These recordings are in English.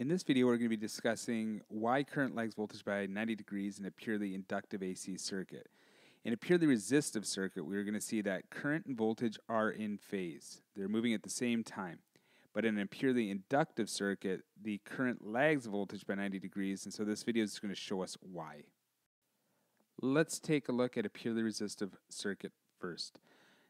In this video, we're going to be discussing why current lags voltage by 90 degrees in a purely inductive AC circuit. In a purely resistive circuit, we're going to see that current and voltage are in phase. They're moving at the same time. But in a purely inductive circuit, the current lags voltage by 90 degrees, and so this video is going to show us why. Let's take a look at a purely resistive circuit first.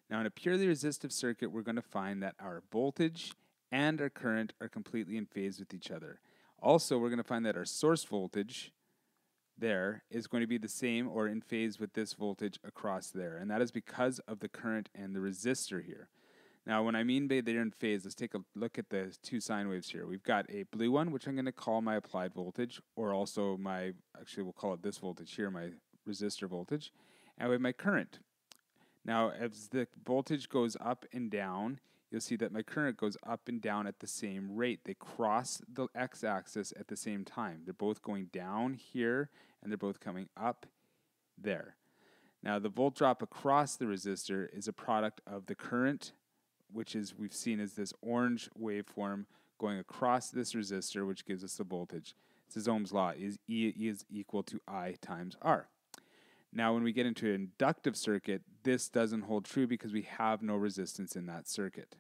Now in a purely resistive circuit, we're going to find that our voltage and our current are completely in phase with each other. Also, we're going to find that our source voltage there is going to be the same or in phase with this voltage across there. And that is because of the current and the resistor here. Now, when I mean by they're in phase, let's take a look at the two sine waves here. We've got a blue one, which I'm going to call my applied voltage, or also my, actually we'll call it this voltage here, my resistor voltage. And we have my current. Now, as the voltage goes up and down, you'll see that my current goes up and down at the same rate. They cross the x-axis at the same time. They're both going down here, and they're both coming up there. Now, the volt drop across the resistor is a product of the current, which is we've seen as this orange waveform going across this resistor, which gives us the voltage. This is Ohm's law, is E is equal to I times R. Now, when we get into an inductive circuit, this doesn't hold true because we have no resistance in that circuit.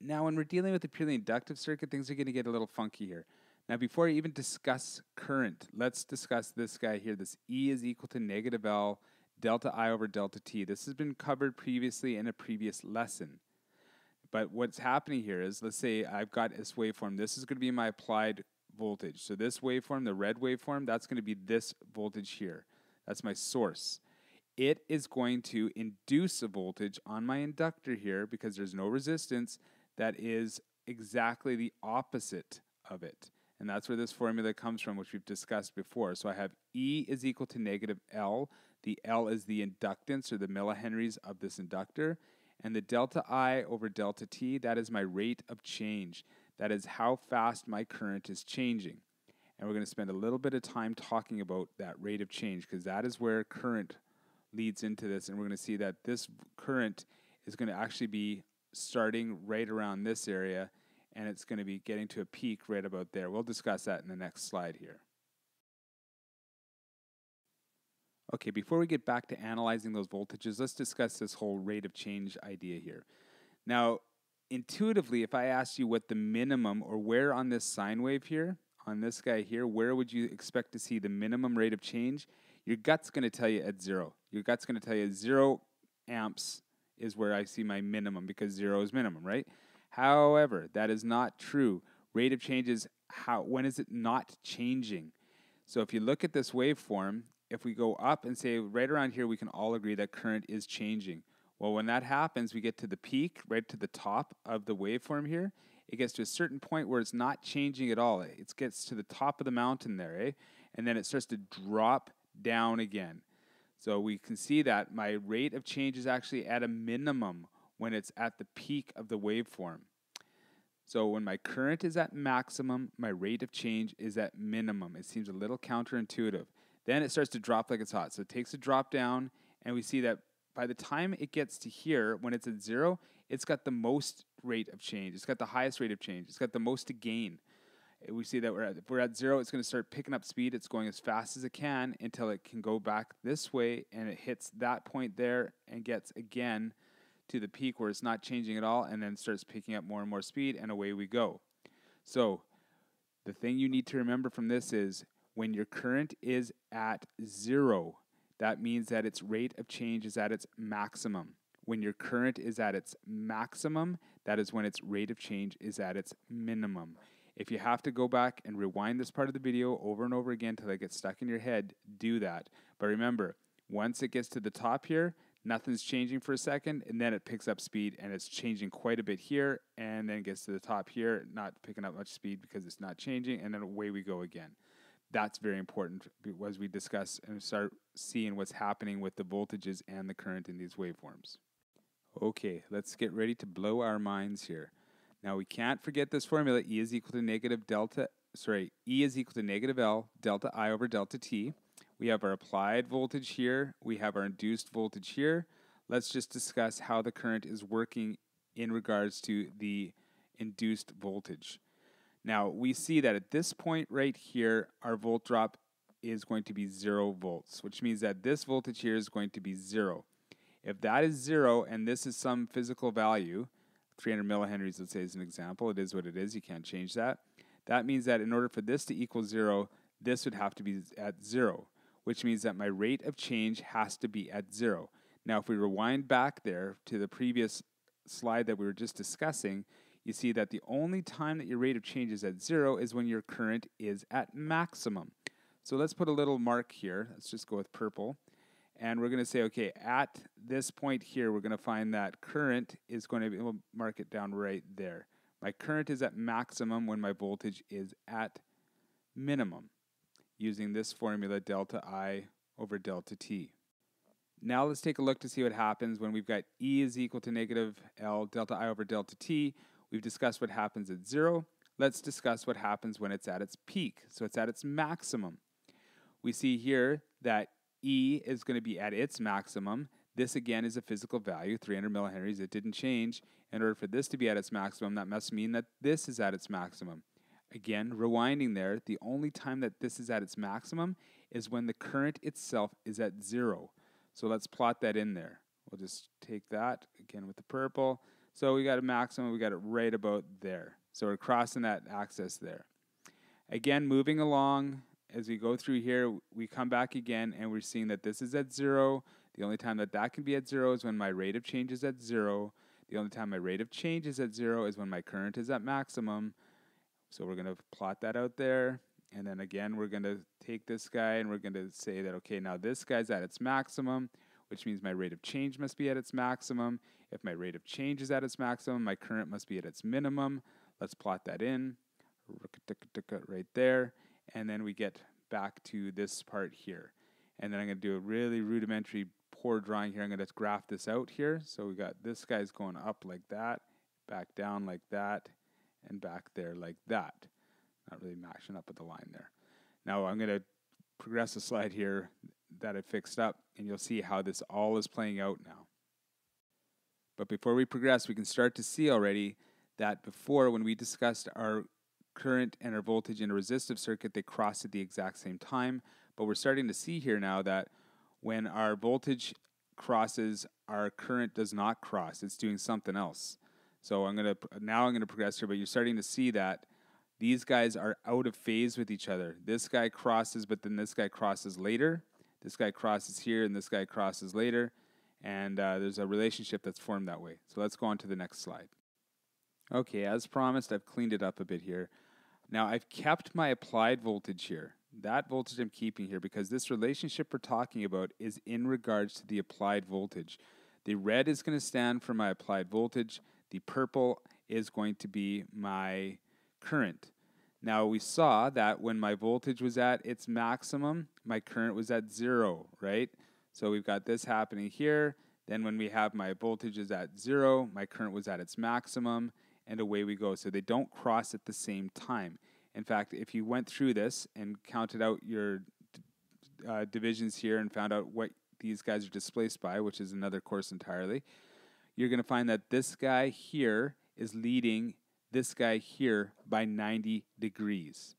Now, when we're dealing with a purely inductive circuit, things are going to get a little funky here. Now, before I even discuss current, let's discuss this guy here. This E is equal to negative L delta I over delta T. This has been covered previously in a previous lesson. But what's happening here is, let's say I've got this waveform. This is going to be my applied voltage. So this waveform, the red waveform, that's going to be this voltage here. That's my source. It is going to induce a voltage on my inductor here because there's no resistance that is exactly the opposite of it. And that's where this formula comes from, which we've discussed before. So I have E is equal to negative L. The L is the inductance or the millihenries of this inductor. And the delta I over delta T, that is my rate of change. That is how fast my current is changing. And we're going to spend a little bit of time talking about that rate of change because that is where current leads into this. And we're going to see that this current is going to actually be starting right around this area and it's going to be getting to a peak right about there. We'll discuss that in the next slide here. Okay, before we get back to analyzing those voltages, let's discuss this whole rate of change idea here. Now, intuitively, if I asked you what the minimum or where on this sine wave here, on this guy here, where would you expect to see the minimum rate of change? Your gut's going to tell you at zero. Your gut's going to tell you zero amps is where I see my minimum because zero is minimum, right? However, that is not true. Rate of change is how when is it not changing? So if you look at this waveform, if we go up and say right around here, we can all agree that current is changing. Well, when that happens, we get to the peak, right to the top of the waveform here. It gets to a certain point where it's not changing at all. It gets to the top of the mountain there, eh? And then it starts to drop down again. So we can see that my rate of change is actually at a minimum when it's at the peak of the waveform. So when my current is at maximum, my rate of change is at minimum. It seems a little counterintuitive. Then it starts to drop like it's hot. So it takes a drop down, and we see that by the time it gets to here, when it's at zero, it's got the most rate of change. It's got the highest rate of change. It's got the most to gain we see that we're at, if we're at zero, it's going to start picking up speed. It's going as fast as it can until it can go back this way and it hits that point there and gets again to the peak where it's not changing at all and then starts picking up more and more speed and away we go. So the thing you need to remember from this is when your current is at zero, that means that its rate of change is at its maximum. When your current is at its maximum, that is when its rate of change is at its minimum. If you have to go back and rewind this part of the video over and over again till it gets stuck in your head, do that. But remember, once it gets to the top here, nothing's changing for a second, and then it picks up speed and it's changing quite a bit here, and then gets to the top here, not picking up much speed because it's not changing, and then away we go again. That's very important as we discuss and start seeing what's happening with the voltages and the current in these waveforms. Okay, let's get ready to blow our minds here. Now we can't forget this formula. E is equal to negative delta, sorry, E is equal to negative L delta I over delta T. We have our applied voltage here. We have our induced voltage here. Let's just discuss how the current is working in regards to the induced voltage. Now we see that at this point right here, our volt drop is going to be zero volts, which means that this voltage here is going to be zero. If that is zero and this is some physical value, 300 millihenries, let's say, as an example, it is what it is, you can't change that. That means that in order for this to equal zero, this would have to be at zero, which means that my rate of change has to be at zero. Now, if we rewind back there to the previous slide that we were just discussing, you see that the only time that your rate of change is at zero is when your current is at maximum. So let's put a little mark here. Let's just go with purple. And we're going to say, okay, at this point here, we're going to find that current is going to be, we'll mark it down right there. My current is at maximum when my voltage is at minimum using this formula delta I over delta T. Now let's take a look to see what happens when we've got E is equal to negative L delta I over delta T. We've discussed what happens at zero. Let's discuss what happens when it's at its peak. So it's at its maximum. We see here that E is going to be at its maximum. This again is a physical value, 300 millihenries. It didn't change. In order for this to be at its maximum, that must mean that this is at its maximum. Again, rewinding there, the only time that this is at its maximum is when the current itself is at zero. So let's plot that in there. We'll just take that again with the purple. So we got a maximum, we got it right about there. So we're crossing that axis there. Again, moving along, as we go through here, we come back again and we're seeing that this is at zero. The only time that that can be at zero is when my rate of change is at zero. The only time my rate of change is at zero is when my current is at maximum. So we're going to plot that out there. And then again, we're going to take this guy and we're going to say that, okay, now this guy's at its maximum, which means my rate of change must be at its maximum. If my rate of change is at its maximum, my current must be at its minimum. Let's plot that in right there. And then we get back to this part here. And then I'm going to do a really rudimentary poor drawing here. I'm going to graph this out here. So we got this guy's going up like that, back down like that, and back there like that. Not really matching up with the line there. Now I'm going to progress the slide here that I fixed up, and you'll see how this all is playing out now. But before we progress, we can start to see already that before when we discussed our current and our voltage in a resistive circuit, they crossed at the exact same time. But we're starting to see here now that when our voltage crosses, our current does not cross. It's doing something else. So I'm gonna now I'm gonna progress here, but you're starting to see that these guys are out of phase with each other. This guy crosses, but then this guy crosses later. This guy crosses here, and this guy crosses later. And uh, there's a relationship that's formed that way. So let's go on to the next slide. Okay, as promised, I've cleaned it up a bit here. Now I've kept my applied voltage here. That voltage I'm keeping here because this relationship we're talking about is in regards to the applied voltage. The red is going to stand for my applied voltage. The purple is going to be my current. Now we saw that when my voltage was at its maximum, my current was at zero, right? So we've got this happening here. Then when we have my voltage is at zero, my current was at its maximum, and away we go. So they don't cross at the same time. In fact, if you went through this and counted out your uh, divisions here and found out what these guys are displaced by, which is another course entirely, you're going to find that this guy here is leading this guy here by 90 degrees,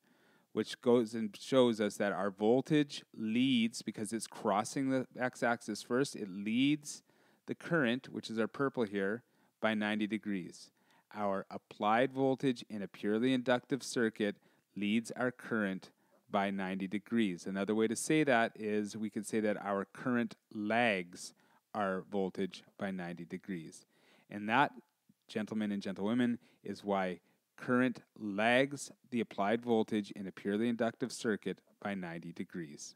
which goes and shows us that our voltage leads, because it's crossing the x-axis first, it leads the current, which is our purple here, by 90 degrees. Our applied voltage in a purely inductive circuit leads our current by 90 degrees. Another way to say that is we could say that our current lags our voltage by 90 degrees. And that, gentlemen and gentlewomen, is why current lags the applied voltage in a purely inductive circuit by 90 degrees.